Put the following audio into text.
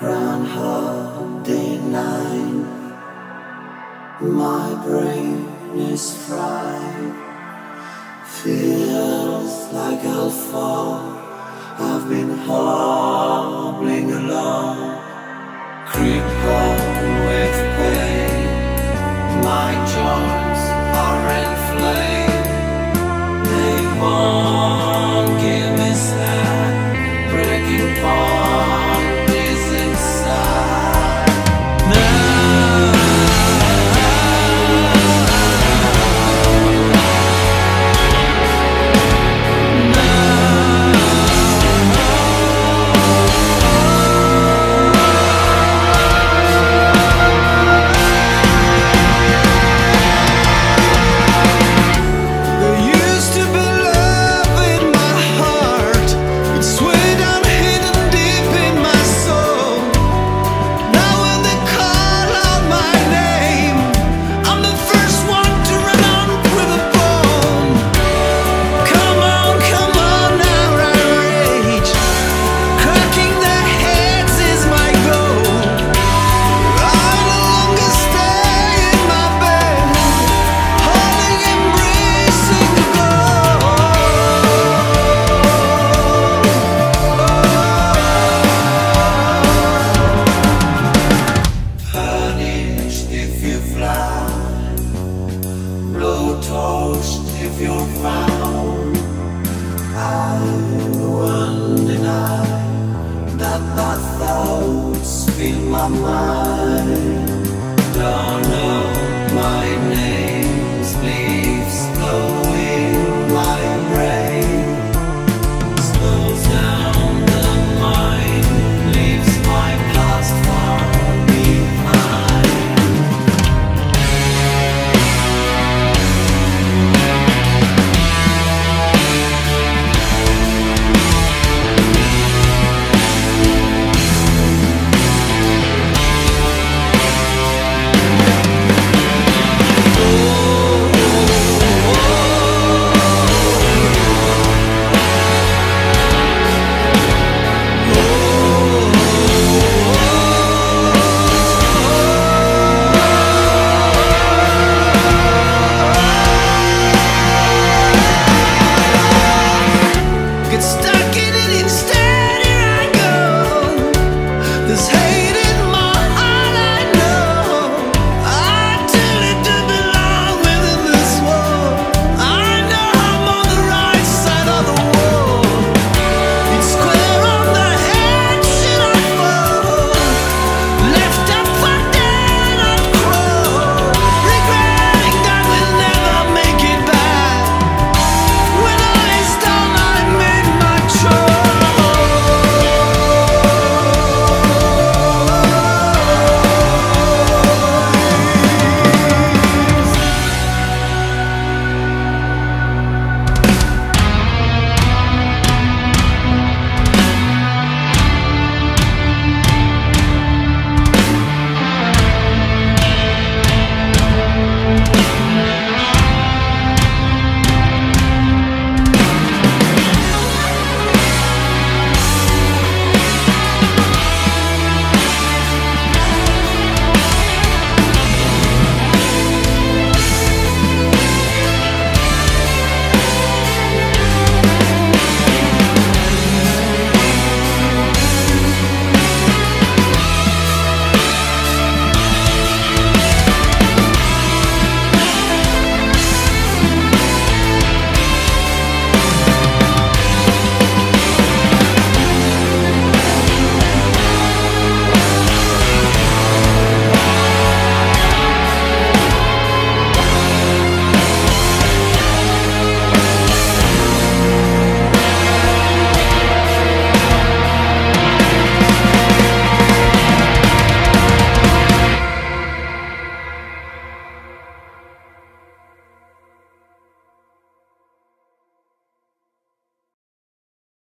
Groundhog Day 9. My brain is fried. Feels like I'll fall. I've been hobbling along. Creep on with pain. if you're found. I won't deny that my thoughts fill my mind. darling.